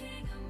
King of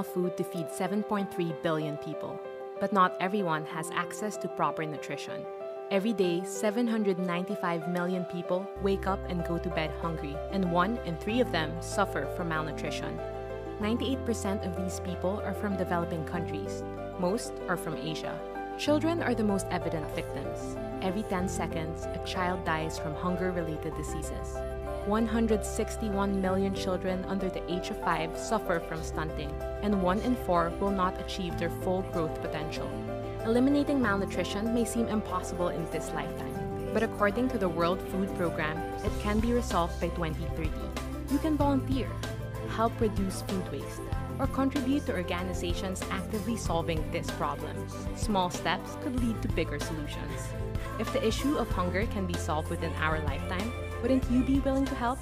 food to feed 7.3 billion people. But not everyone has access to proper nutrition. Every day, 795 million people wake up and go to bed hungry, and one in three of them suffer from malnutrition. 98% of these people are from developing countries. Most are from Asia. Children are the most evident victims. Every 10 seconds, a child dies from hunger related diseases. 161 million children under the age of 5 suffer from stunting, and 1 in 4 will not achieve their full growth potential. Eliminating malnutrition may seem impossible in this lifetime, but according to the World Food Program, it can be resolved by 2030. You can volunteer, help reduce food waste, or contribute to organizations actively solving this problem. Small steps could lead to bigger solutions. If the issue of hunger can be solved within our lifetime, wouldn't you be willing to help?